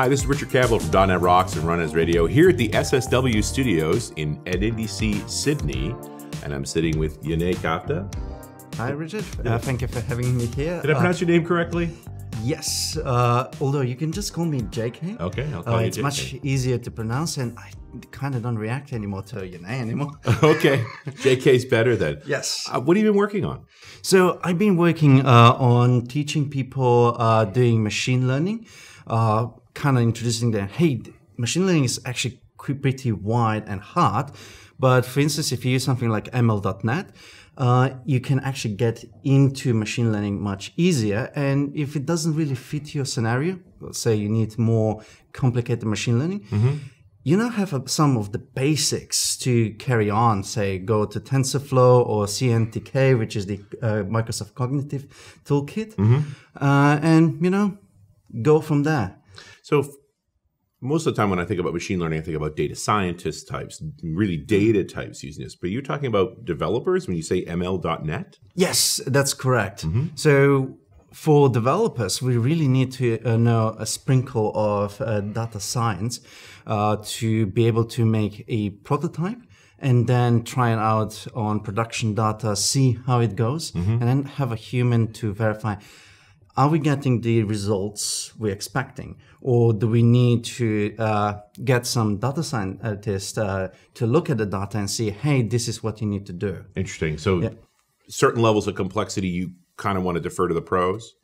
Hi, this is Richard Campbell from .NET Rocks and RunAs Radio here at the SSW studios in NDC Sydney, and I'm sitting with Jernej Kavka. Hi, Richard. Uh, thank you for having me here. Did I pronounce uh, your name correctly? Yes, uh, although you can just call me JK. Okay, I'll call uh, you It's JK. much easier to pronounce, and I kind of don't react anymore to your name anymore. okay, JK's better then. Yes. Uh, what have you been working on? So I've been working uh, on teaching people uh, doing machine learning, uh, kind of introducing that, Hey, machine learning is actually pretty wide and hard, but for instance, if you use something like ML.NET, uh, you can actually get into machine learning much easier. And if it doesn't really fit your scenario, let's say you need more complicated machine learning, mm-hmm. you now have a, some of the basics to carry on. Say, go to TensorFlow or CNTK, which is the uh, Microsoft Cognitive Toolkit, mm-hmm. uh, and you know, go from there. So most of the time when I think about machine learning, I think about data scientist types, really data types using this. But you're talking about developers when you say ML.net? Yes, that's correct. Mm-hmm. So for developers, we really need to uh, know a sprinkle of uh, data science uh, to be able to make a prototype and then try it out on production data, see how it goes, mm-hmm. and then have a human to verify are we getting the results we're expecting? Or do we need to uh, get some data scientists uh, to look at the data and see hey this is what you need to do? Interesting. So yeah. certain levels of complexity you kind of want to defer to the pros?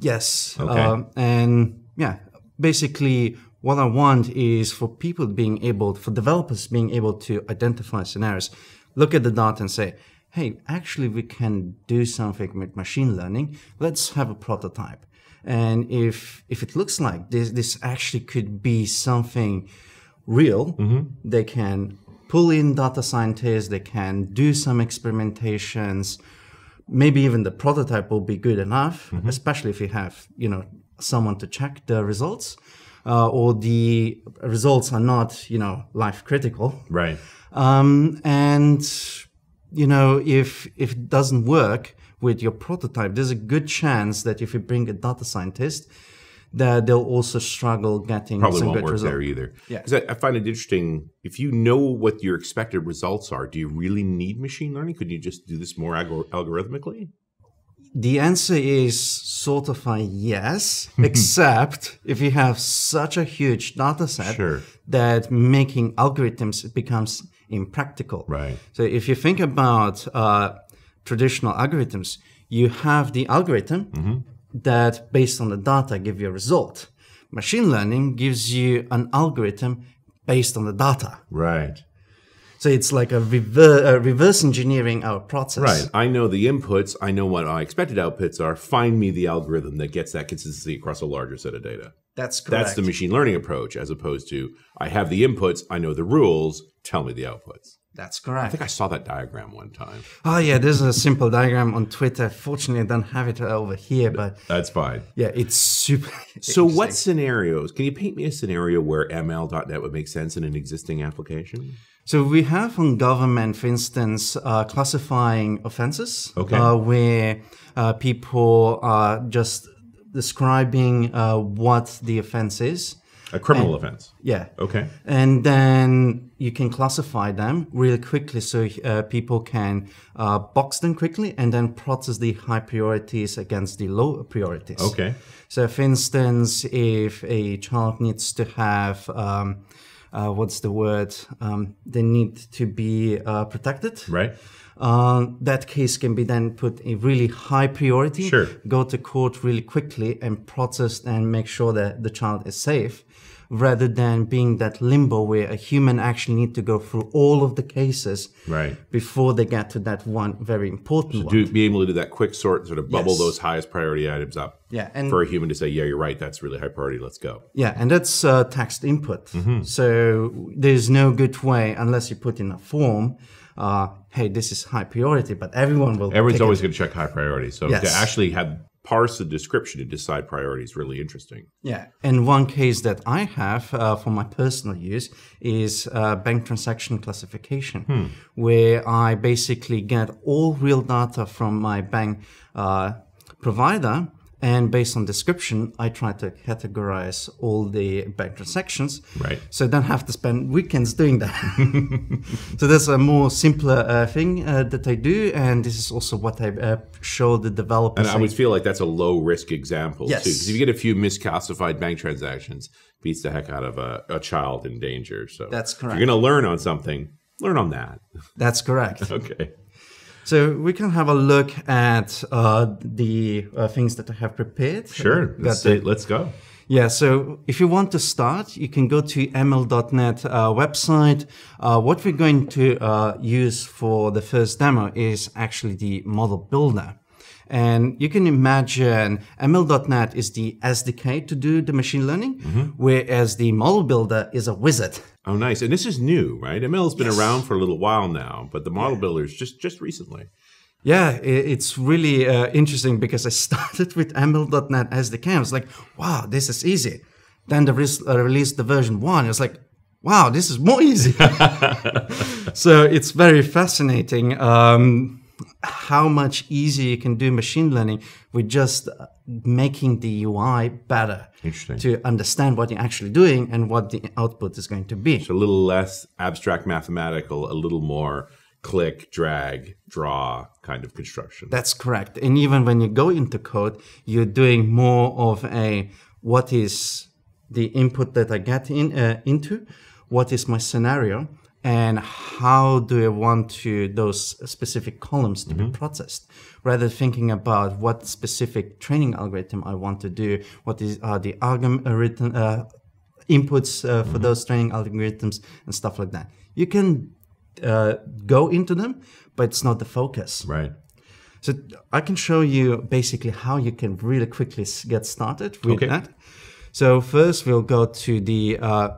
Yes. Okay. Uh, and yeah basically what i want is for people being able for developers being able to identify scenarios look at the data and say hey, actually we can do something with machine learning. Let's have a prototype. And if if it looks like this this actually could be something real, mm-hmm. they can pull in data scientists, they can do some experimentations. Maybe even the prototype will be good enough, mm-hmm. especially if you have, you know, someone to check the results. Uh, or the results are not, you know, life critical. Right. Um, and you know, if if it doesn't work with your prototype, there's a good chance that if you bring a data scientist, that they'll also struggle getting probably some won't work result. there either. Yeah, because I, I, find it interesting. If you know what your expected results are, do you really need machine learning? Could you just do this more algorithmically? The answer is sort of a yes, except if you have such a huge data set sure. that making algorithms becomes impractical. Right. So if you think about uh, traditional algorithms, you have the algorithm mm-hmm. that, based on the data, give you a result. Machine learning gives you an algorithm based on the data. Right. So it's like a reverse, reverse engineering our process. Right. I know the inputs. I know what my expected outputs are. Find me the algorithm that gets that consistency across a larger set of data. That's correct. That's the machine learning approach, as opposed to I have the inputs, I know the rules, tell me the outputs. That's correct. I think I saw that diagram one time. Oh yeah, there's a simple diagram on Twitter. Fortunately, I don't have it over here, but that's fine. Yeah, it's super. So, what scenarios? Can you paint me a scenario where ML.NET would make sense in an existing application? So we have on government, for instance, uh, classifying offenses, okay. uh, where uh, people are just describing uh, what the offense is. A criminal and, offense. Yeah. Okay. And then you can classify them really quickly so uh, people can uh, box them quickly and then process the high priorities against the low priorities. Okay. So, for instance, if a child needs to have um, uh, what's the word? Um, they need to be uh, protected. Right. Uh, that case can be then put a really high priority. Sure. Go to court really quickly and process and make sure that the child is safe rather than being that limbo where a human actually need to go through all of the cases right. before they get to that one very important so one. Do, be able to do that quick sort, sort of bubble yes. those highest priority items up. Yeah, and for a human to say, yeah, you're right, that's really high priority, let's go. Yeah, and that's uh, text input. Mm-hmm. So there's no good way unless you put in a form. Uh, hey, this is high priority, but everyone will. Everyone's always going to check high priority. So yes. to actually have parse the description to decide priority is really interesting. Yeah, and one case that I have uh, for my personal use is uh, bank transaction classification, hmm. where I basically get all real data from my bank uh, provider And based on description, I try to categorize all the bank transactions. Right. So I don't have to spend weekends doing that. so that's a more simpler uh, thing uh, that I do. And this is also what I uh, show the developers. And I would feel like that's a low risk example Yes. too, because if you get a few misclassified bank transactions, beats the heck out of a, a child in danger. So That's correct. you're going to learn on something, learn on that. That's correct. Okay. So we can have a look at uh, the uh, things that I have prepared. Sure. Let's, the- let's go. Yeah, so if you want to start, you can go to ml.net uh, website. Uh, what we're going to uh, use for the first demo is actually the model builder. And you can imagine ml.net is the SDK to do the machine learning, whereas the model builder is a wizard. Oh, nice. And this is new, right? ML's been around for a little while now, but the model builders just just recently. Yeah, it's really uh, interesting because I started with ML.NET SDK. I was like, wow, this is easy. Then they re- uh, released the version one. I was like, wow, this is more easy. so it's very fascinating um, how much easier you can do machine learning with just uh, making the UI better to understand what you're actually doing and what the output is going to be. a little less abstract mathematical, a little more click, drag, draw kind of construction. That's correct. And even when you go into code, you're doing more of a what is the input that I get in uh, into, what is my scenario, and how do I want to those specific columns to be processed, rather thinking about what specific training algorithm I want to do, what is are the algorithm uh, inputs uh, for those training algorithms and stuff like that. You can uh, go into them, but it's not the focus. right. So I can show you basically how you can really quickly get started with Okay. that. So first we'll go to the uh,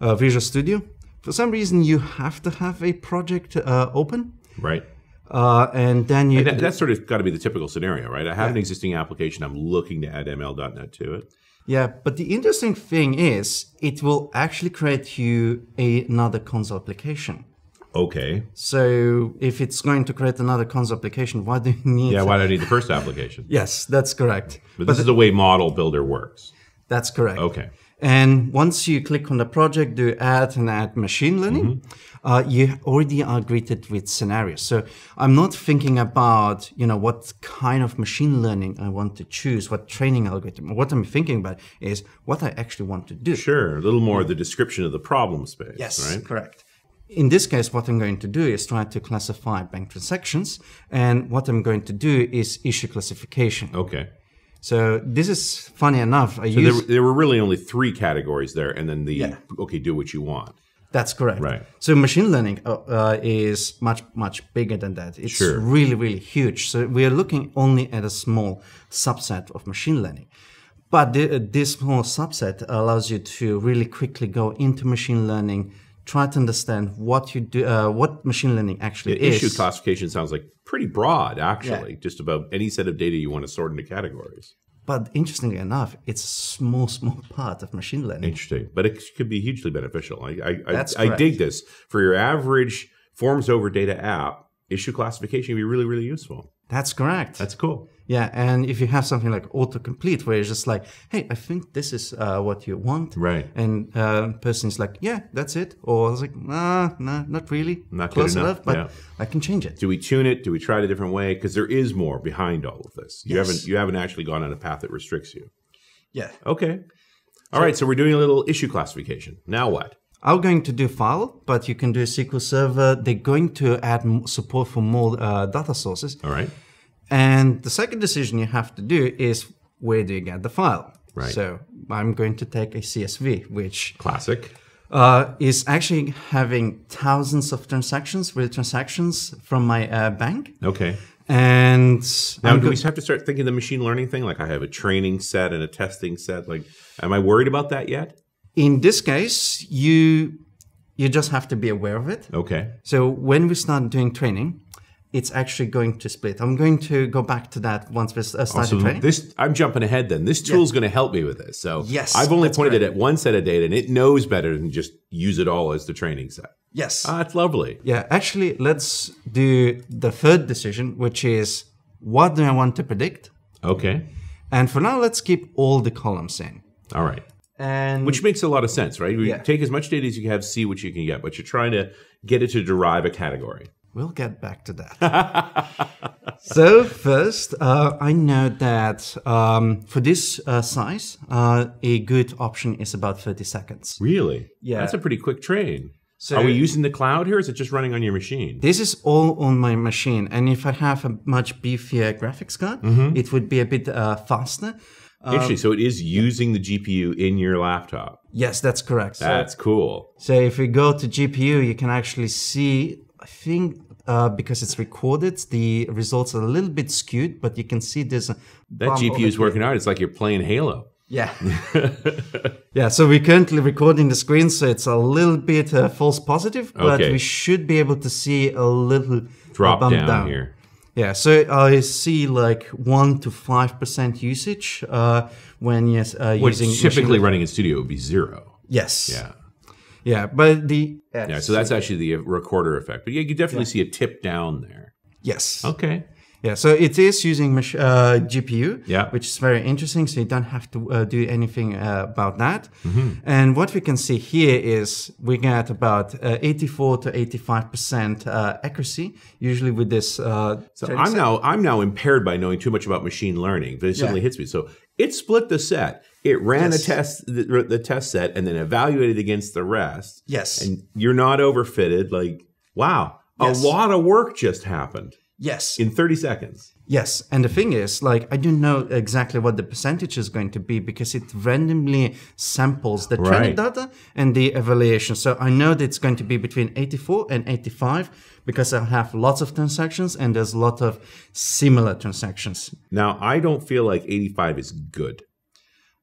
uh, Visual Studio. For some reason, you have to have a project uh, open, Right. uh, and then you. That, that's sort of got to be the typical scenario, right? I have an existing application. I'm looking to add ML.NET to it. yeah, but the interesting thing is, it will actually create you a, another console application. Okay. So if it's going to create another console application, why do you need? Yeah, why do I need the first application? Yes, that's correct. But this is the way Model Builder works. That's correct. Okay. And once you click on the project, do add and add machine learning, uh, you already are greeted with scenarios. So I'm not thinking about, you know, what kind of machine learning I want to choose, what training algorithm. What I'm thinking about is what I actually want to do. Sure. A little more the description of the problem space. Right. correct. In this case, what I'm going to do is try to classify bank transactions. And what I'm going to do is issue classification. Okay. So this is funny enough. I So use there, there were really only three categories there, and then the Yeah. okay, do what you want. That's correct. Right. So machine learning uh, uh, is much much bigger than that. It's Sure. really really huge. So we are looking only at a small subset of machine learning. But the, this small subset allows you to really quickly go into machine learning, try to understand what you do, uh, what machine learning actually The is. issue classification sounds like pretty broad, actually. Just about any set of data you want to sort into categories. but interestingly enough, it's a small small part of machine learning. Interesting, but it could be hugely beneficial. I I, I, That's I dig this for your average forms over data app. Issue classification would be really really useful. That's correct. That's cool. Yeah, and if you have something like autocomplete, where it's just like, "Hey, I think this is uh, what you want," Right. and uh, person is like, "Yeah, that's it," or I was like, "Nah, nah, not really, Not close enough, enough, but yeah. I can change it." Do we tune it? Do we try it a different way? Because there is more behind all of this. You Yes. haven't you haven't actually gone on a path that restricts you. Yeah, Okay. All right. So we're doing a little issue classification. Now what? I'm going to do file, but you can do a SQL Server. They're going to add support for more uh, data sources, All right. And the second decision you have to do is where do you get the file? Right. So I'm going to take a CSV, which Classic. uh, is actually having thousands of transactions, real transactions from my uh, bank. Okay. And Now, I'm do we have to start thinking the machine learning thing? Like I have a training set and a testing set. Like, am I worried about that yet? in this case, you you just have to be aware of it. Okay. So when we start doing training, it's actually going to split. I'm going to go back to that once we uh, start training. this, I'm jumping ahead. Then this tool is going to help me with this. So Yes, I've only pointed it at one set of data, and it knows better than just use it all as the training set. yes. Ah, that's lovely. yeah. Actually, let's do the third decision, which is what do I want to predict, Okay. And for now, let's keep all the columns in. All right. And Which makes a lot of sense, right? You Yeah. take as much data as you have, see what you can get, but you're trying to get it to derive a category. We'll get back to that. so first, uh, I know that um, for this uh, size, uh, a good option is about 30 seconds. Really? Yeah. That's a pretty quick train. So- Are we using the cloud here? Or is it just running on your machine? This is all on my machine, and if I have a much beefier graphics card, it would be a bit uh, faster. Interesting. So it is using the GPU in your laptop. Yes, that's correct. So- That's cool. So if we go to GPU, you can actually see, I think uh, because it's recorded, the results are a little bit skewed, but you can see there's a That GPU is working hard. It's like you're playing Halo. Yeah. yeah, so we're currently recording the screen, so it's a little bit uh, false positive, but Okay. we should be able to see a little Drop bump down, here. Yeah, so I see like 1% to 5% usage uh, when you're uh, What's using. typically running in studio would be zero. Yes. Yeah. Yeah, but the. Yeah. So that's actually the recorder effect. But yeah, you can definitely see a tip down there. Yes. Okay. Yeah, so it is using mach- uh, GPU, Yeah. which is very interesting. So you don't have to uh, do anything uh, about that. Mm-hmm. And what we can see here is we get about uh, 84 to 85 percent uh, accuracy, usually with this. Uh, So I'm set. now I'm now impaired by knowing too much about machine learning. But it suddenly Yeah. hits me. So it split the set. It ran Yes. a test the, the test set and then evaluated against the rest. Yes. And you're not overfitted. Like wow, Yes. a lot of work just happened yes, in 30 seconds. yes. And the thing is, like, I don't know exactly what the percentage is going to be because it randomly samples the training Right. data and the evaluation. So I know that it's going to be between 84 and 85 because I have lots of transactions and there's a lot of similar transactions. Now I don't feel like 85 is good.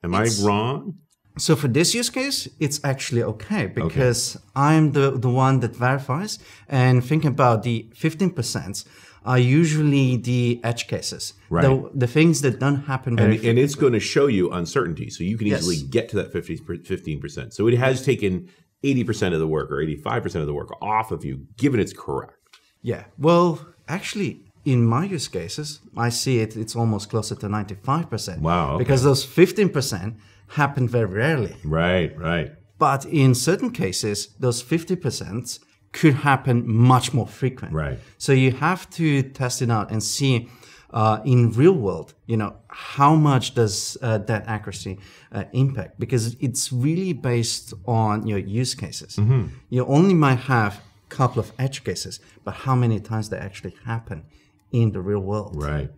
Am It's- I wrong? So for this use case, it's actually okay because I'm the, the one that verifies and think about the 15% are usually the edge cases. Right. The, the things that don't happen very And, and it's going to show you uncertainty. So you can Yes. easily get to that 50, 15%. So it has taken 80% of the work or 85% of the work off of you, given it's correct. Yeah. Well, actually, in my use cases, I see it, it's almost closer to 95%. Wow, okay. Because those 15% happen very rarely. Right, right. But in certain cases, those 50% could happen much more frequent. Right. So you have to test it out and see uh, in real world, you know, how much does uh, that accuracy uh, impact? Because it's really based on your use cases. Mm-hmm. You only might have a couple of edge cases, but how many times they actually happen in the real world? Right.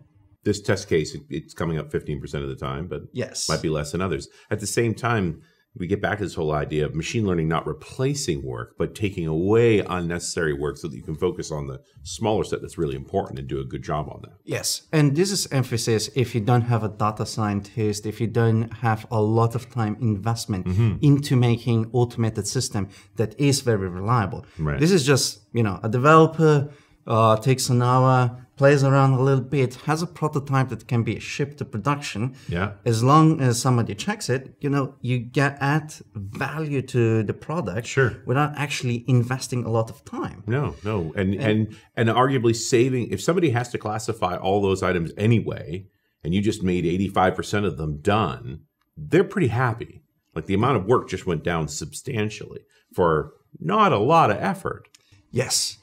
This test case, it's coming up 15% of the time, but Yes. might be less than others. At the same time, we get back to this whole idea of machine learning not replacing work, but taking away unnecessary work so that you can focus on the smaller set that's really important and do a good job on that. Yes, and this is emphasis if you don't have a data scientist, if you don't have a lot of time investment Mm-hmm. into making automated system that is very reliable. Right. This is just you know a developer uh, takes an hour, plays around a little bit, has a prototype that can be shipped to production. Yeah. As long as somebody checks it, you know you get add value to the product. Sure. Without actually investing a lot of time. No, no, and and and arguably saving if somebody has to classify all those items anyway, and you just made eighty five percent of them done, they're pretty happy. Like the amount of work just went down substantially for not a lot of effort. Yes.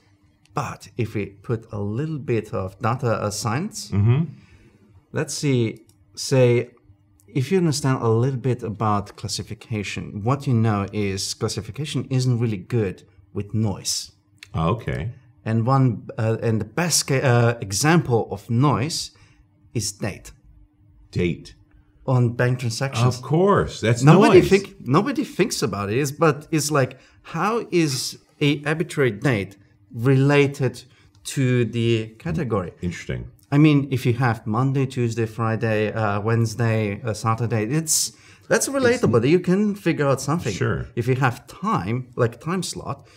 But if we put a little bit of data uh, science, let's see, say, if you understand a little bit about classification, what you know is classification isn't really good with noise. Okay. And one uh, and the best ca- uh, example of noise is date Date. on bank transactions. Of course, that's nobody noise. think nobody thinks about it is but it's like how is a arbitrary date related to the category Interesting. i mean if you have monday tuesday friday uh, wednesday uh, saturday it's that's relatable you can figure out something Sure. if you have time like time slot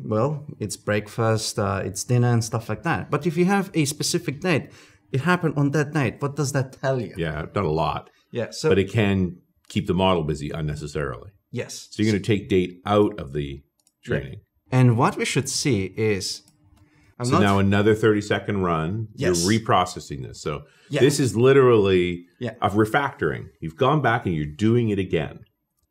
well it's breakfast uh, it's dinner and stuff like that but if you have a specific date it happened on that date what does that tell you Yeah, not a lot, yeah so but it can keep the model busy unnecessarily. yes So you're going to take date out of the training. And what we should see is I'm So now another 30 second run, Yes. you're reprocessing this. So Yeah. this is literally Yeah. a refactoring. You've gone back and you're doing it again,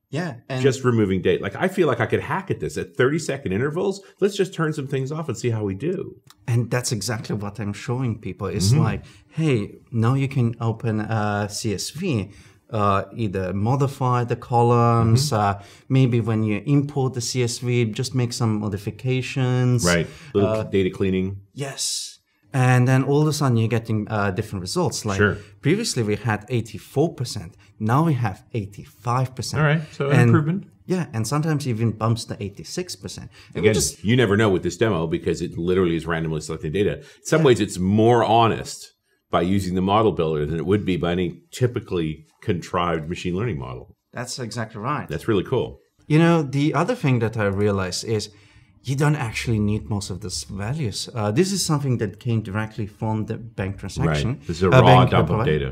yeah, and just removing data. Like I feel like I could hack at this at 30 second intervals. Let's just turn some things off and see how we do. And that's exactly what I'm showing people. It's Mm-hmm. like, hey, now you can open a CSV, uh, either modify the columns, Mm-hmm. uh, maybe when you import the CSV, just make some modifications. Right. Little Uh, data cleaning. Yes. And then all of a sudden you're getting uh, different results. Like Sure. previously we had 84%. Now we have 85%. All right, so an And- improvement. Yeah, and sometimes even bumps to 86%. And Again, just- you never know with this demo because it literally is randomly selecting data. In some ways, it's more honest by using the model builder than it would be by any typically contrived machine learning model. that's exactly right. That's really cool. You know, the other thing that I realized is you don't actually need most of these values. Uh, this is something that came directly from the bank transaction. Right. This is a uh, raw dump of data.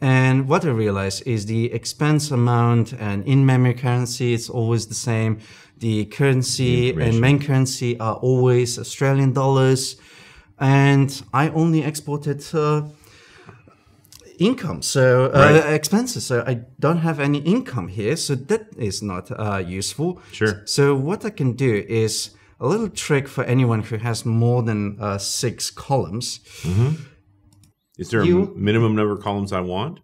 And what I realized is the expense amount and in-memory currency is always the same. The currency and main currency are always Australian dollars. And I only exported uh, income, so uh, Right. expenses. So I don't have any income here. So that is not uh, useful. Sure. So what I can do is a little trick for anyone who has more than uh, six columns. Is there You- a minimum number of columns I want?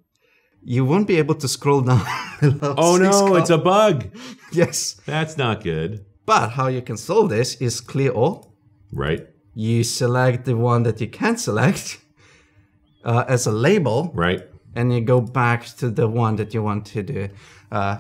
You won't be able to scroll down Oh no, col- it's a bug. yes. That's not good. But how you can solve this is clear all. Right, You select the one that you can select uh, as a label, right. and you go back to the one that you want to do uh,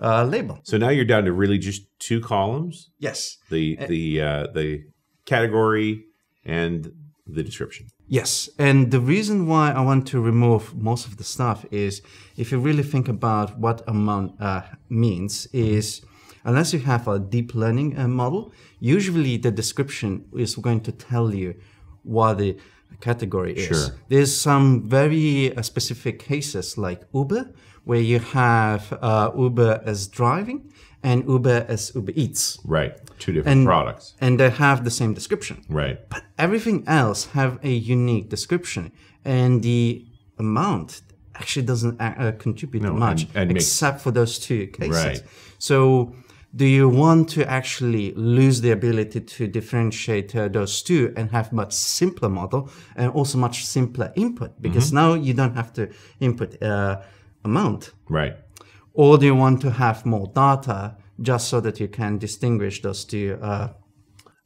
uh, label. So now you're down to really just two columns: Yes. the the uh, the category and the description. Yes, and the reason why I want to remove most of the stuff is if you really think about what amount uh, means is unless you have a deep learning uh, model, usually the description is going to tell you what the category is. Sure. There's some very uh, specific cases like Uber where you have uh, Uber as driving and Uber as Uber Eats, Right, two different And- products. and they have the same description. Right, But everything else have a unique description, and the amount actually doesn't uh, uh, contribute much, and- and makes- except for those two cases. Right. So, do you want to actually lose the ability to differentiate uh, those two and have much simpler model and also much simpler input? Because Mm-hmm. now you don't have to input uh, amount, right. or do you want to have more data just so that you can distinguish those two? Uh,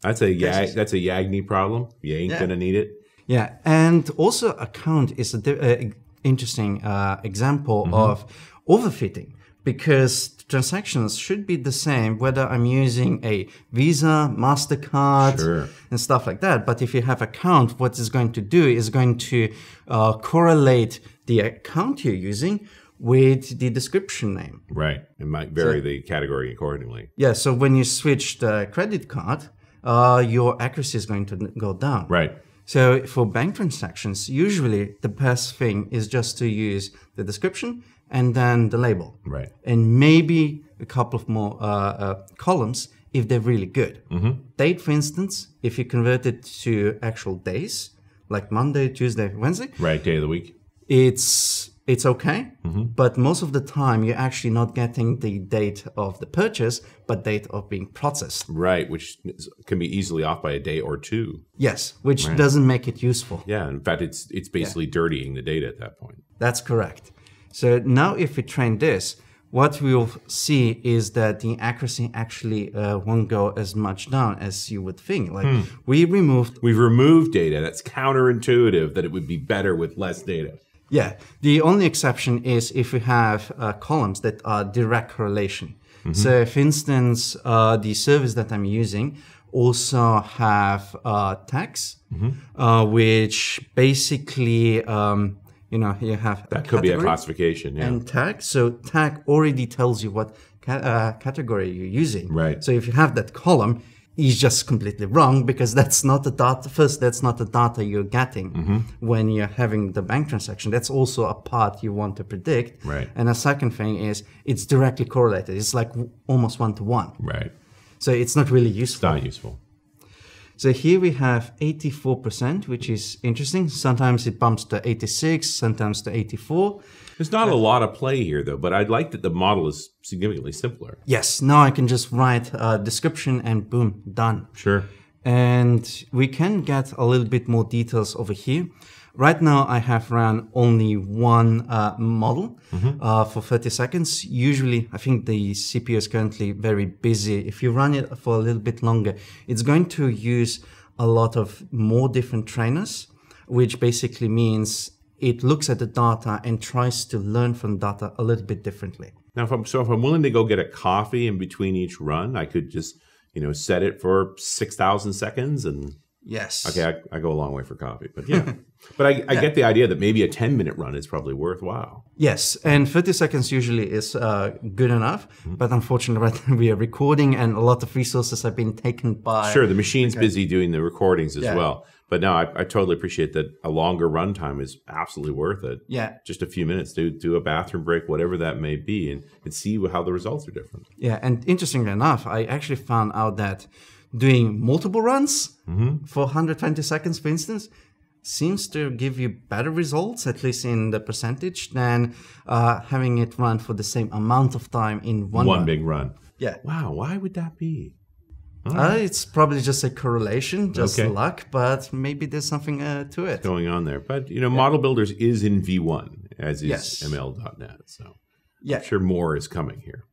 That's a Yag, that's a Yagni problem. You ain't Yeah. gonna need it. Yeah, and also account is a di- uh, interesting uh, example Mm-hmm. of overfitting because transactions should be the same whether I'm using a Visa, Mastercard, Sure. and stuff like that. But if you have account, what it's going to do is going to uh, correlate the account you're using with the description name. Right, it might vary the category accordingly. Yeah, so when you switch the credit card, uh, your accuracy is going to go down. Right, So for bank transactions, usually the best thing is just to use the description and then the label, right. and maybe a couple of more uh, uh, columns if they're really good. Date, for instance, if you convert it to actual days, like Monday, Tuesday, Wednesday, Right, day of the week. it's it's okay. But most of the time, you're actually not getting the date of the purchase, but date of being processed. Right, which can be easily off by a day or two. Yes, which doesn't make it useful. Yeah, in fact, it's it's basically dirtying the data at that point. That's correct. So now if we train this, what we'll see is that the accuracy actually uh, won't go as much down as you would think. Like we removed, We've removed data. That's counterintuitive that it would be better with less data. yeah, the only exception is if we have uh, columns that are direct correlation. So for instance, uh, the service that I'm using also have uh, tags, uh, which basically, um, you know, you have That could be a classification. Yeah. and tag. So tag already tells you what ca- uh, category you're using. Right. So if you have that column, it's just completely wrong because that's not the data. First, that's not the data you're getting Mm-hmm. when you're having the bank transaction. That's also a part you want to predict. Right. And a second thing is it's directly correlated. It's like w- almost one to one. right. So it's not really It's useful. not useful. So here we have 84%, which is interesting. Sometimes it bumps to 86, sometimes to 84. There's not a lot of play here, though, but I like that the model is significantly simpler. Yes, now I can just write a description and boom, done. Sure. And we can get a little bit more details over here. Right now, I have run only one uh, model uh, for 30 seconds. Usually, I think the CPU is currently very busy. If you run it for a little bit longer, it's going to use a lot of more different trainers, which basically means it looks at the data and tries to learn from data a little bit differently. Now, if I'm so if I'm willing to go get a coffee in between each run, I could just you know set it for six thousand seconds and Yes. okay, I, I go a long way for coffee, but yeah. but I, I get the idea that maybe a ten minute run is probably worthwhile. Yes, and 30 seconds usually is uh, good enough. But unfortunately, right now we are recording, and a lot of resources have been taken by. Sure, the machine's busy doing the recordings as Yeah. well. But no, I, I totally appreciate that a longer runtime is absolutely worth it. Yeah, Just a few minutes, do do a bathroom break, whatever that may be, and, and see how the results are different. yeah, and interestingly enough, I actually found out that doing multiple runs for 120 seconds, for instance, seems to give you better results, at least in the percentage, than uh, having it run for the same amount of time in one, One run. big run. Yeah, Wow, why would that be? uh, it's probably just a correlation, just Okay. luck, but maybe there's something uh, to it. going on there. But you know, Model Builders is in V1, as is Yes. ML.net. So Yeah, I'm sure more is coming here.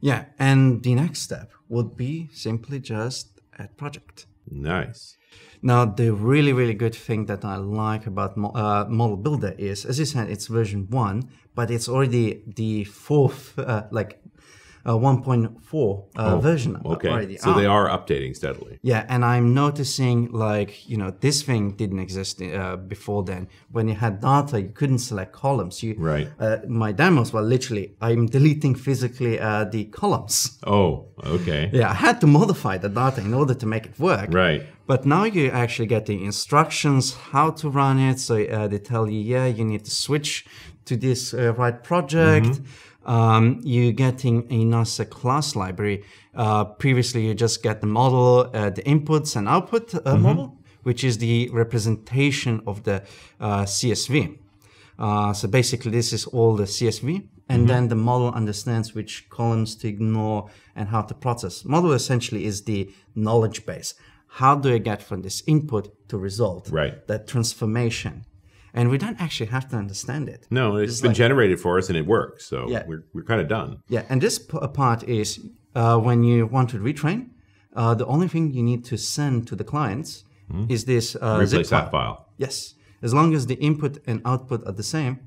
Yeah, and the next step would be simply just add project. Nice. Now, the really, really good thing that I like about uh, Model Builder is, as you said, it's version one, but it's already the fourth, uh, like uh, 1.4 uh, version Okay. So they are updating steadily. Yeah, and I'm noticing like, you know, this thing didn't exist uh, before then. When you had data, you couldn't select columns. You, Right. Uh, my demos were literally, I'm deleting physically uh, the columns. Oh, okay. Yeah, I had to modify the data in order to make it work. Right. But now you actually get the instructions how to run it. So uh, they tell you, yeah, you need to switch to this uh, right project. Mm-hmm. Um, you're getting a NASA class library. Uh, previously, you just get the model, uh, the inputs and output uh, Mm-hmm. model, which is the representation of the uh, CSV. Uh, so basically, this is all the CSV, and then the model understands which columns to ignore and how to process. Model essentially is the knowledge base. How do I get from this input to result? Right. That transformation, and we don't actually have to understand it. No, it's It's been like- generated for us and it works. So Yeah. we're, we're kind of done. Yeah, and this p- part is uh, when you want to retrain, uh, the only thing you need to send to the clients is this uh, zip file. file. Yes, as long as the input and output are the same,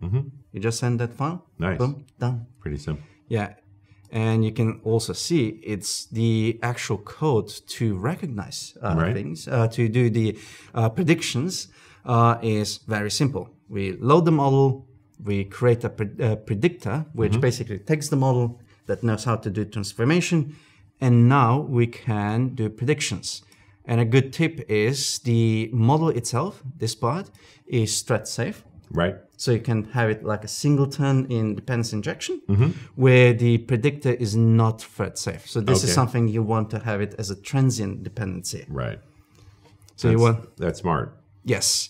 you just send that file. Nice. Boom, done. Pretty simple. Yeah, and you can also see it's the actual code to recognize uh, Right. things, uh, to do the uh, predictions uh, is very simple. We load the model, we create a pre- uh, predictor, which basically takes the model that knows how to do transformation, and now we can do predictions. And a good tip is the model itself, this part, is thread safe. Right. So you can have it like a singleton in dependency injection, where the predictor is not thread safe. So this is something you want to have it as a transient dependency. Right. So you want That's smart. Yes,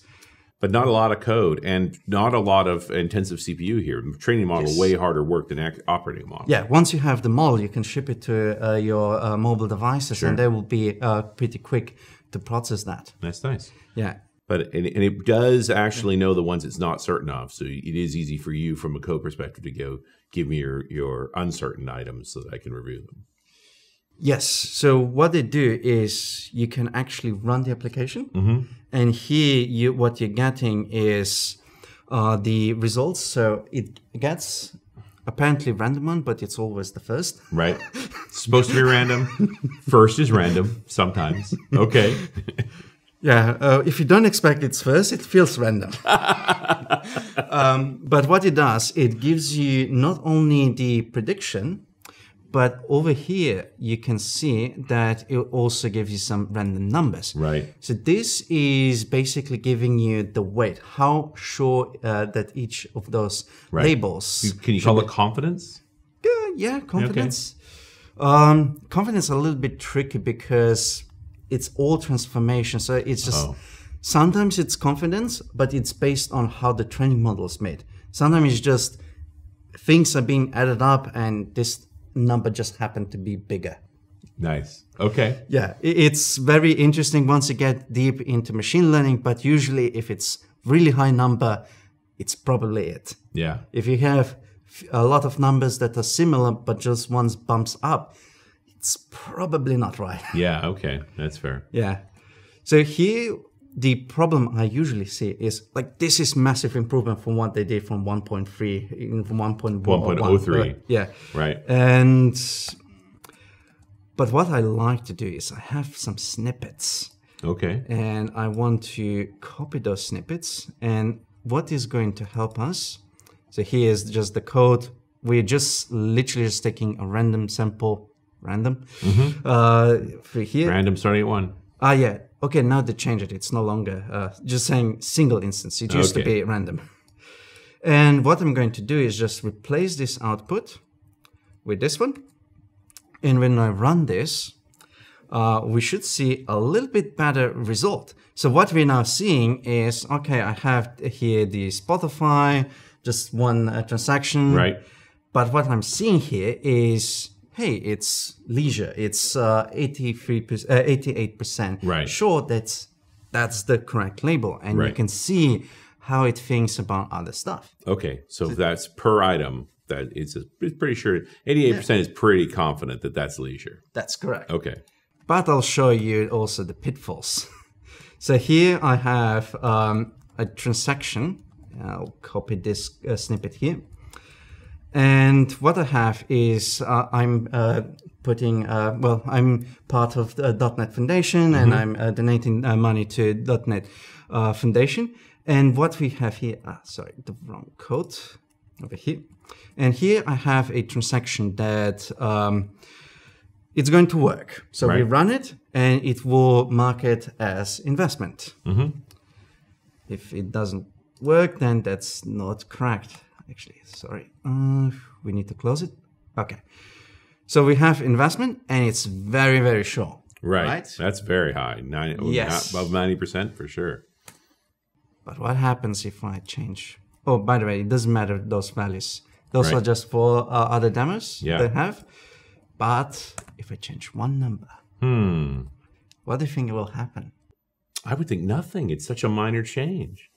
But not a lot of code and not a lot of intensive CPU here. Training model Yes. way harder work than operating model. yeah. Once you have the model, you can ship it to uh, your uh, mobile devices, and they will be uh, pretty quick to process that. That's nice. Yeah. But and, and it does actually know the ones it's not certain of. So it is easy for you from a code perspective to go give me your your uncertain items so that I can review them. Yes. So what they do is you can actually run the application, and here you what you're getting is uh, the results. So it gets apparently random one, but it's always the first. Right? It's supposed to be random. First is random sometimes. Okay. Yeah. Uh, if you don't expect it's first, it feels random. um, but what it does, it gives you not only the prediction. But over here, you can see that it also gives you some random numbers. Right. So this is basically giving you the weight, how sure uh, that each of those Right. labels. Can you call it confidence? Yeah, yeah, confidence. Um, confidence is a little bit tricky because it's all transformation. So it's just Oh. sometimes it's confidence, but it's based on how the training model is made. Sometimes it's just things are being added up and this number just happened to be bigger. Nice. Okay. Yeah, it's very interesting once you get deep into machine learning, but usually if it's really high number, it's probably it. Yeah. If you have a lot of numbers that are similar, but just one's bumps up, it's probably not right. Yeah. Okay. That's fair. Yeah. So here, the problem I usually see is like this is massive improvement from what they did from 1.3 from 1.1. 1.03. right? Yeah. Right. And but what I like to do is I have some snippets Okay. and I want to copy those snippets. And what is going to help us? So here is just the code. We're just literally just taking a random sample, random, uh, for here. Random starting at one. Ah, yeah. Okay, now they changed it. It's no longer uh, just saying single instance. It used to be random. And what I'm going to do is just replace this output with this one. And when I run this, uh, we should see a little bit better result. So what we're now seeing is, okay, I have here the Spotify, just one uh, transaction. Right. But what I'm seeing here is, hey, it's leisure. It's uh, 83, uh, 88%. Right. Sure, that's that's the correct label, and you can see how it thinks about other stuff. Okay. So that's per item. That it's, a, it's pretty sure. Eighty-eight percent is pretty confident that that's leisure. That's correct. Okay. But I'll show you also the pitfalls. so here I have um, a transaction. I'll copy this uh, snippet here. And what I have is uh, I'm uh, putting, uh, well, I'm part of the .NET Foundation and I'm uh, donating uh, money to .NET uh, Foundation. And what we have here, ah, sorry, the wrong code over here. And here I have a transaction that um, it's going to work. So we run it and it will mark it as investment. If it doesn't work, then that's not correct. Actually, sorry. Uh, we need to close it. Okay. So we have investment and it's very, very short. Right. Right? That's very high. Nine, oh, Yes. above ninety percent for sure. But what happens if I change? Oh, by the way, it doesn't matter those values. Those Right. are just for uh, other demos Yeah. they have. But if I change one number, Hmm. what do you think will happen? I would think nothing. It's such a minor change.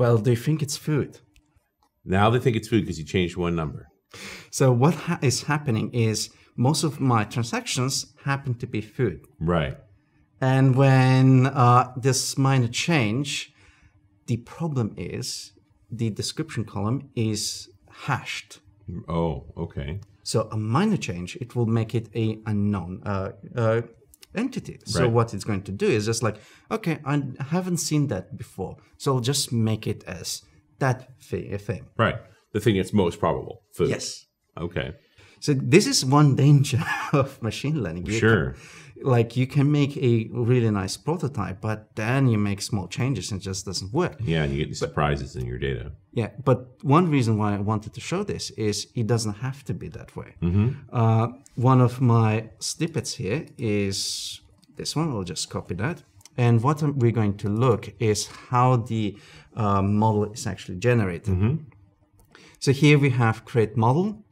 Well, they think it's food? Now they think it's food because you changed one number. So what ha- is happening is most of my transactions happen to be food. Right. And when uh, this minor change, the problem is the description column is hashed. Oh, okay. So a minor change, it will make it a unknown uh, uh, entity. So Right. what it's going to do is just like, okay, I haven't seen that before, so I'll just make it as that thing. Right. The thing that's most probable. Food. Yes. Okay. So this is one danger of machine learning. You Sure. can- like you can make a really nice prototype, but then you make small changes and it just doesn't work. Yeah, and you get these surprises in your data. Yeah, but one reason why I wanted to show this is it doesn't have to be that way. Uh, one of my snippets here is this one. I'll just copy that. And what we're going to look is how the uh, model is actually generated. So here we have create model,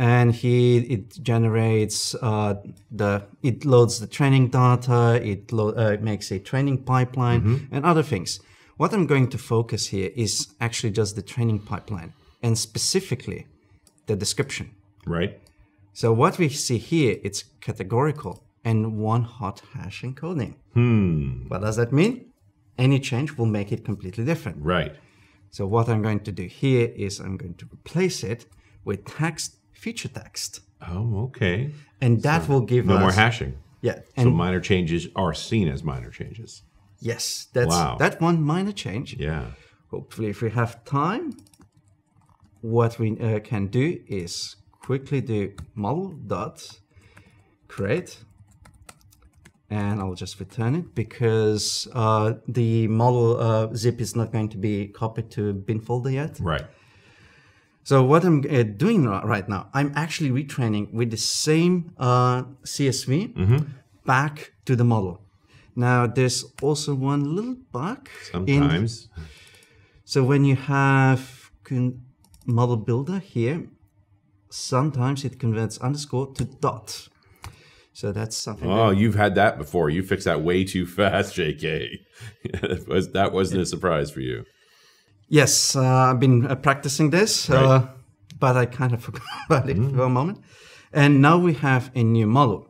and here it generates uh, the it loads the training data, it lo- uh, makes a training pipeline and other things. What I'm going to focus here is actually just the training pipeline and specifically the description. Right. So what we see here, it's categorical and one hot hash encoding. Hmm. What does that mean? Any change will make it completely different. Right. So what I'm going to do here is I'm going to replace it with text feature text. Oh, okay. And that will give No us more hashing. Yeah. So minor changes are seen as minor changes. yes, that's Wow. that one minor change. Yeah. Hopefully if we have time, what we uh, can do is quickly do model dot create and I'll just return it because uh, the model uh, zip is not going to be copied to bin folder yet. Right. So what I'm uh, doing right now, I'm actually retraining with the same uh, CSV back to the model. Now there's also one little bug. in- Sometimes. so when you have model builder here, sometimes it converts underscore to dot. So that's something. that- Oh, you've had that before. You fixed that way too fast, JK. that, was, that wasn't a surprise for you. Yes, uh, I've been uh, practicing this, uh, but I kind of forgot about it for a moment. And now we have a new model.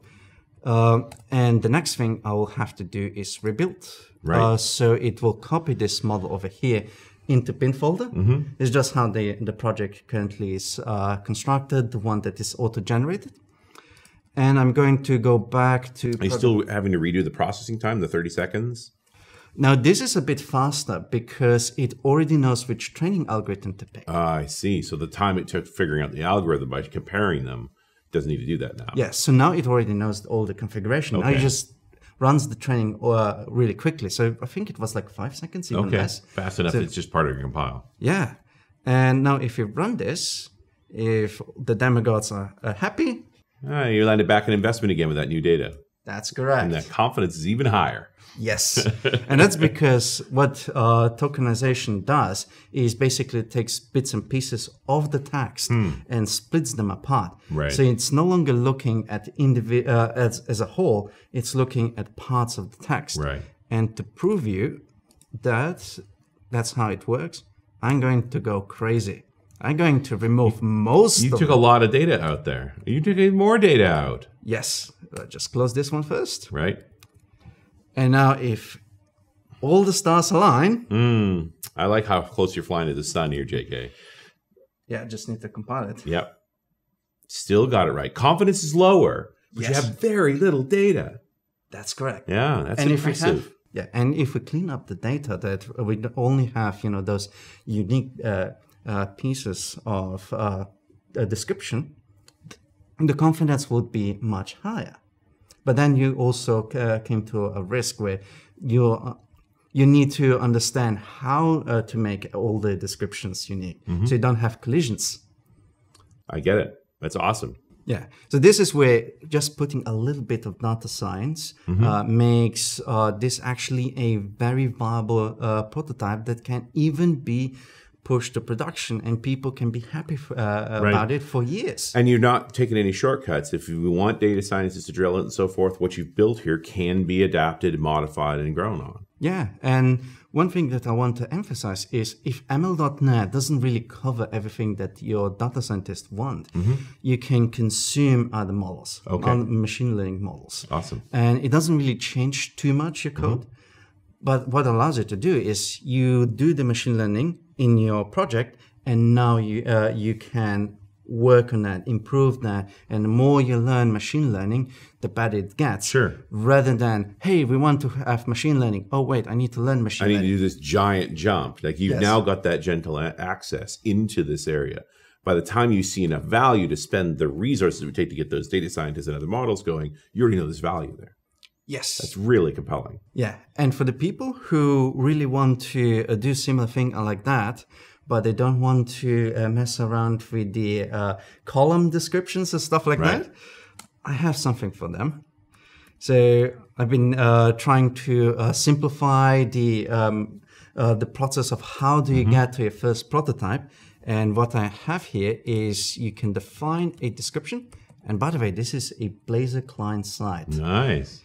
Uh, and the next thing I will have to do is rebuild. Right. Uh, so it will copy this model over here into bin folder. It's just how the, the project currently is uh, constructed, the one that is auto-generated. And I'm going to go back to... Are you still having to redo the processing time, the 30 seconds? Now this is a bit faster because it already knows which training algorithm to pick. Ah, I see. So the time it took figuring out the algorithm by comparing them doesn't need to do that now. Yes, so now it already knows all the configuration. Now it just runs the training uh, really quickly. So I think it was like five seconds, even Okay. less. Fast enough. it's just part of your compile. Yeah. And now if you run this, if the demigods are, are happy, Ah, you landed back in investment again with that new data. That's correct. And that confidence is even higher. Yes. and that's because what uh, tokenization does is basically takes bits and pieces of the text and splits them apart. Hmm. Right. So it's no longer looking at indivi- uh, as, as a whole, it's looking at parts of the text. Right. And to prove you that that's how it works, I'm going to go crazy. I'm going to remove most You took a lot of data out there. You took more data out, Yes. Uh, just close this one first. right? And now if all the stars align, Mm, I like how close you're flying to the sun here, JK. Yeah, just need to compile it. Yep. Still got it right. Confidence is lower, but you have very little data. That's correct. Yeah, that's and if we impressive. have, yeah, and if we clean up the data that we only have, you know, those unique uh, uh, pieces of uh, a description, the confidence would be much higher. But then you also uh, came to a risk where you uh, you need to understand how uh, to make all the descriptions unique, so you don't have collisions. I get it. That's awesome. Yeah. So this is where just putting a little bit of data science uh, makes uh, this actually a very viable uh, prototype that can even be pushed to production, and people can be happy f- uh, uh about it for years. And you're not taking any shortcuts. If you want data scientists to drill it and so forth, what you've built here can be adapted, modified, and grown on. Yeah, and one thing that I want to emphasize is if ML.NET doesn't really cover everything that your data scientists want, mm-hmm. you can consume other models, Okay. machine learning models. Awesome. And it doesn't really change too much your code. Mm-hmm. But what allows you to do is you do the machine learning in your project, and now you uh, you can work on that, improve that, and the more you learn machine learning, the better it gets. Sure. Rather than hey, we want to have machine learning. Oh wait, I need to learn machine I need to do this giant jump. Like you've Yes. now got that gentle access into this area. By the time you see enough value to spend the resources it would take to get those data scientists and other models going, you already know there's value there. Yes. It's really compelling. Yeah, and for the people who really want to uh, do similar thing uh, like that, but they don't want to uh, mess around with the uh, column descriptions and stuff like Right. that, I have something for them. So I've been uh, trying to uh, simplify the um, uh, the process of how do you get to your first prototype. And what I have here is you can define a description. And by the way, this is a Blazor client side. Nice.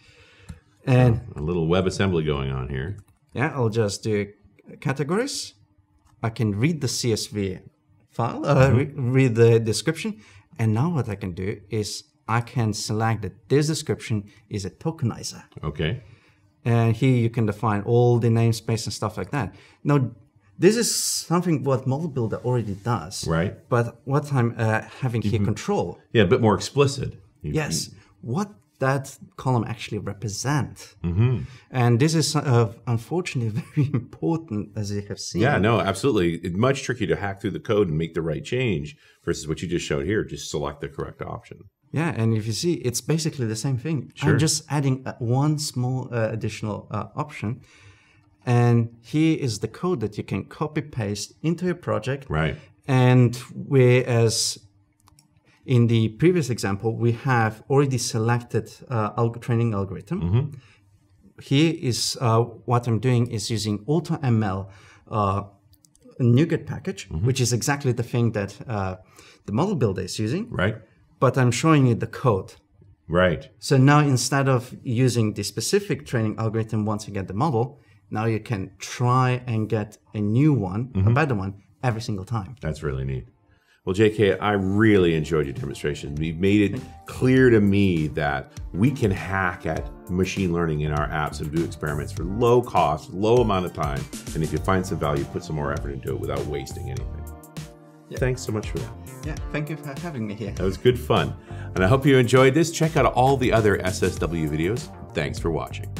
And A little web assembly going on here. Yeah, I'll just do categories. I can read the CSV file, uh, re- read the description, and now what I can do is I can select that this description is a tokenizer. Okay. And here you can define all the namespace and stuff like that. Now, this is something what Model Builder already does. Right. But what I'm uh, having here control Yeah, a bit more explicit. You- Yes. What that column actually represent. Mm-hmm. And this is uh, unfortunately very important, as you have seen. Yeah, no, absolutely. It's much trickier to hack through the code and make the right change versus what you just showed here. Just select the correct option. Yeah, and if you see, it's basically the same thing. Sure. I'm just adding uh, one small uh, additional uh, option. And here is the code that you can copy paste into your project. Right. And whereas in the previous example, we have already selected uh, alg- training algorithm. Mm-hmm. Here is uh, what I'm doing is using AutoML uh, NuGet package, Mm-hmm. which is exactly the thing that uh, the model builder is using, Right. but I'm showing you the code. Right. So now instead of using the specific training algorithm once you get the model, now you can try and get a new one, Mm-hmm. a better one, every single time. That's really neat. Well, JK, I really enjoyed your demonstration. You've made it clear to me that we can hack at machine learning in our apps and do experiments for low cost, low amount of time. And if you find some value, put some more effort into it without wasting anything. Thanks so much for that. Yeah, thank you for having me here. That was good fun. And I hope you enjoyed this. Check out all the other SSW videos. Thanks for watching.